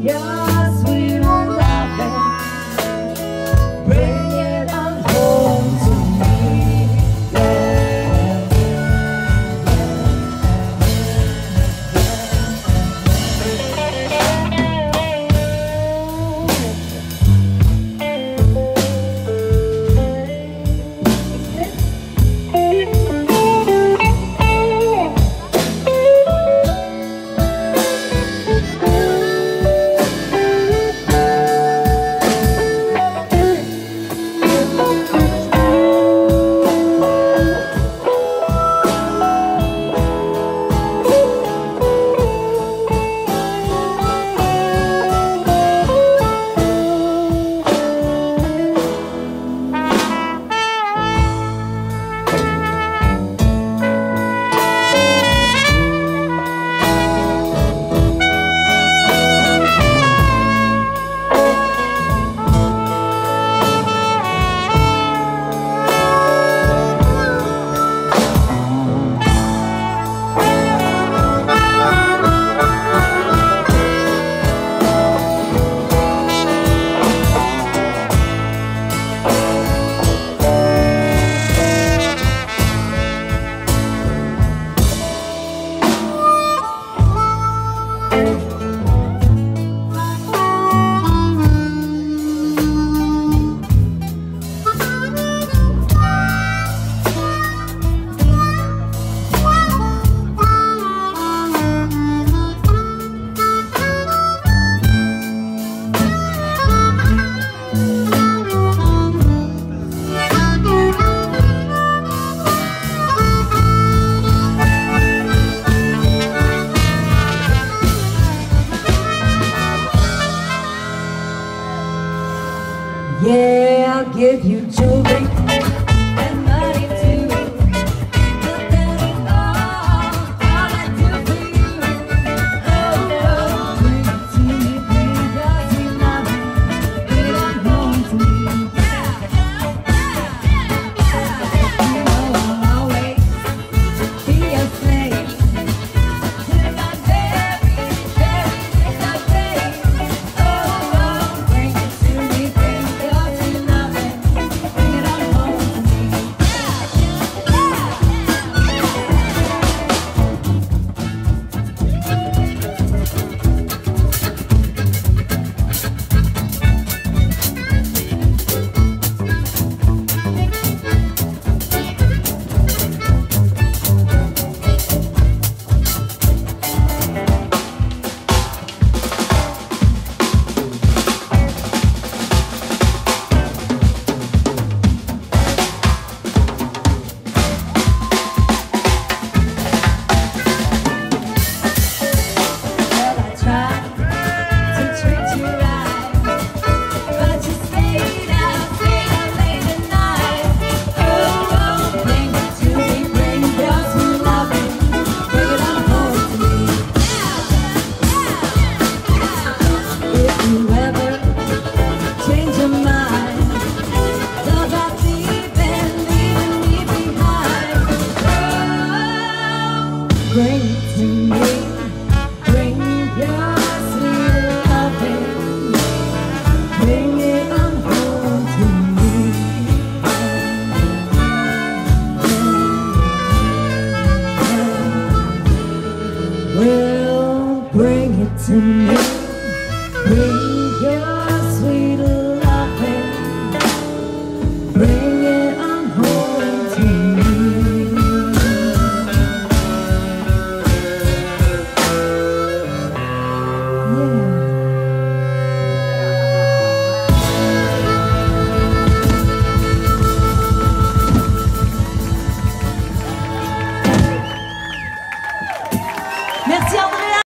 bring give you jewelry to me.